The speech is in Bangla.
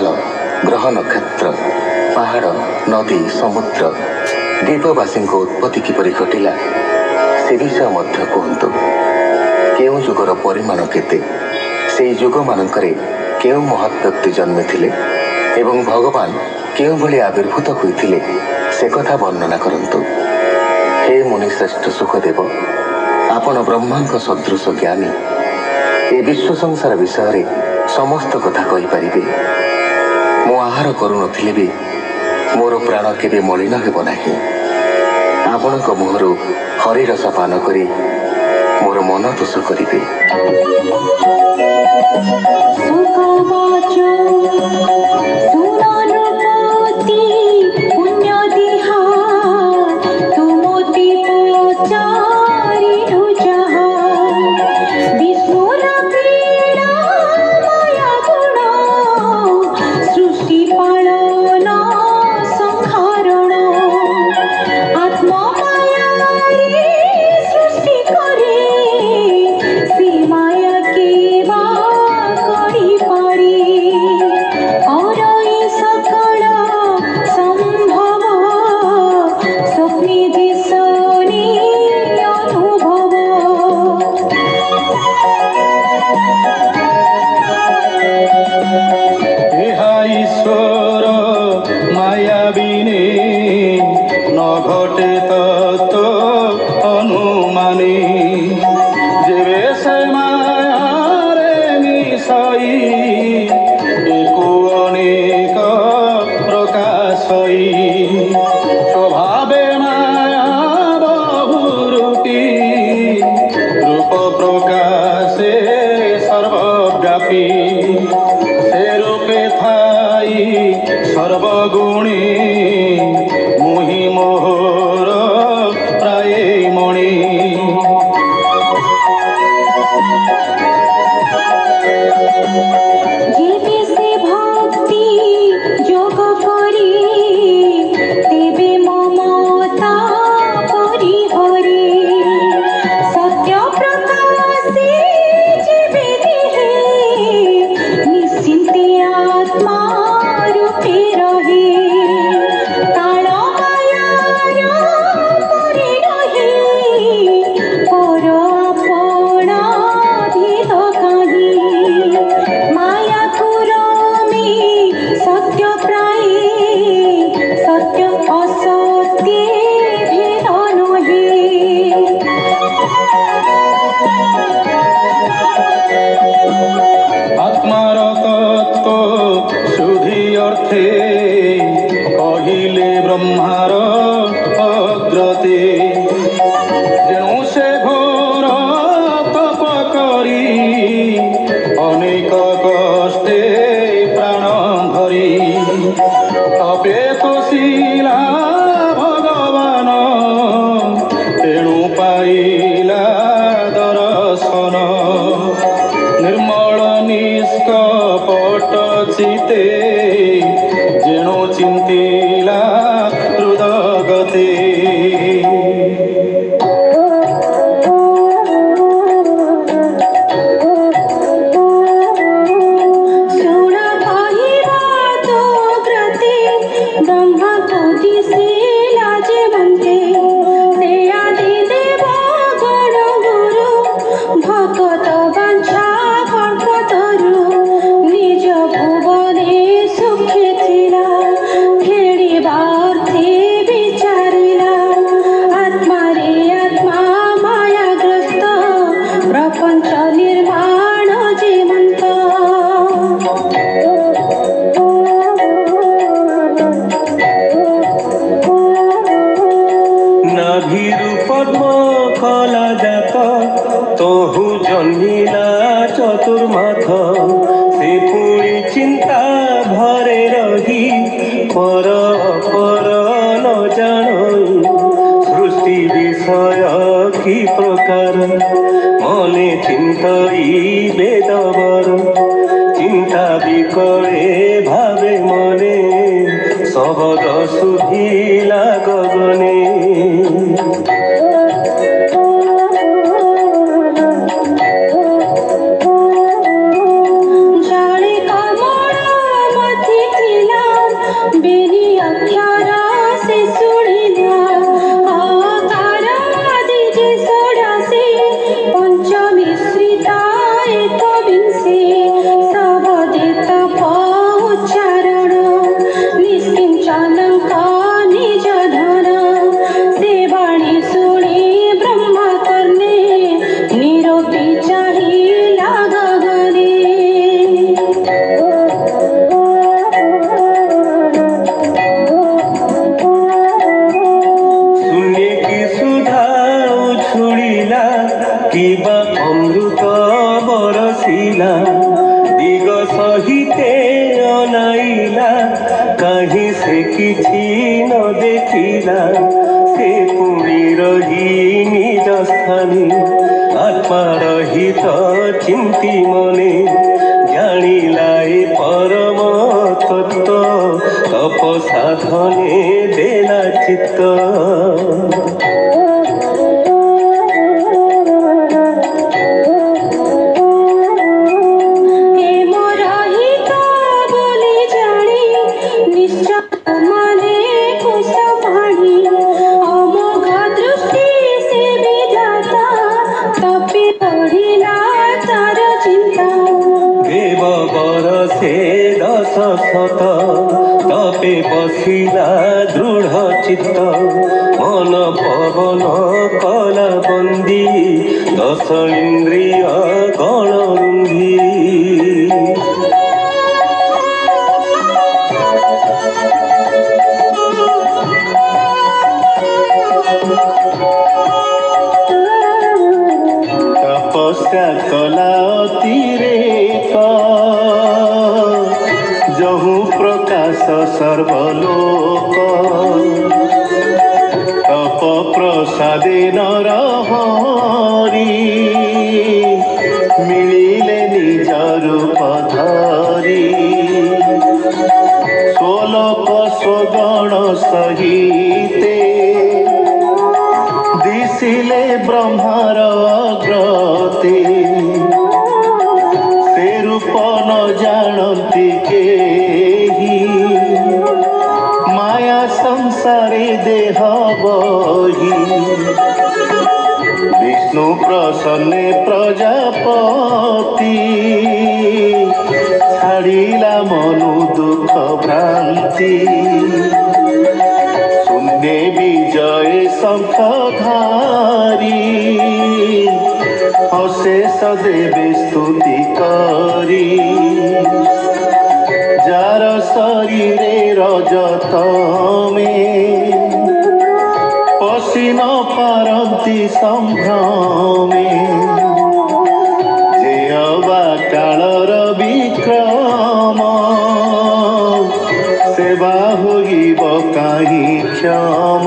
ପାତାଳ ଗ୍ରହ ନକ୍ଷତ୍ର ପାହାଡ଼ ନଦୀ ସମୁଦ୍ର ଦ୍ୱୀପବାସୀଙ୍କ ଉତ୍ପତ୍ତି କିପରି ଘଟିଲା ସେ ବିଷୟ ମଧ୍ୟ କୁହନ୍ତୁ। କେଉଁ ଯୁଗର ପରିମାଣ କେତେ? ସେହି ଯୁଗମାନଙ୍କରେ କେଉଁ ମହତ୍ ବ୍ୟକ୍ତି ଜନ୍ମିଥିଲେ? ଏବଂ ଭଗବାନ କେଉଁଭଳି ଆବିର୍ଭୂତ ହୋଇଥିଲେ? ସେ କଥା ବର୍ଣ୍ଣନା କରନ୍ତୁ। ହେ ମୁନିଶ୍ରେଷ୍ଠ ସୁଖଦେବ ଆପଣ ବ୍ରହ୍ମାଙ୍କ ସଦୃଶ ଜ୍ଞାନୀ। ଏ ବିଶ୍ୱ ସଂସାର ବିଷୟରେ ସମସ୍ତ କଥା କହିପାରିବେ। ମୁଁ ଆହାର କରୁନଥିଲେ ବି। ମୋର ପ୍ରାଣ କେବେ ମଳିନ ହେବ ନାହିଁ। ଆପଣଙ୍କ ମୁହଁରୁ ହରିରସ ପାନ କରି ମୋର ମନ ଦୋଷ କରିବେ। ଚା সর্বগুণী का पट जीते। পদ্ম কলা জাত। তহু জন্মিলা চতুর্মাথ সে পুরি চিন্তা ভরে রহি। পর পর ন জানই। সৃষ্টি বিষয় কি প্রকার? মনে চিন্তই বেদবর। চিন্তা বিকরে ভাবে মনে। শবদ শুধিলা কাহি সে কিছু ন দেখিলা সে পুড়ি রহি নিজ স্থানে আত্মা রহিত চিন্তি মনে জানিলা এ পরম তত্ত্ব। তপ সাধনে দেলা চিত্ত। শত তপে বসিলা দৃঢ় চিত্ত। মন পবন কলা বন্দি দশ ইন্দ্রিয় গণরুন্ধি তপস্যা কলা সর্বলোক তপ প্রসাদে নরহরি মিলিলে নিজ রূপ ধরি ষোলক সগণ সহিতে বিষ্ণু প্রসন্নে প্রজাপতি। ছাড়িলা মনু দুঃখ ভ্রান্তি। শূন্যে বিজয় শঙ্খধারী। অশেষ দেবে স্তুতি করি। যার শরীরে রজত অপারব্ধি সম্ভ্রমে যে অবাকালর বিক্রম সেবা হইব কাহি ক্ষম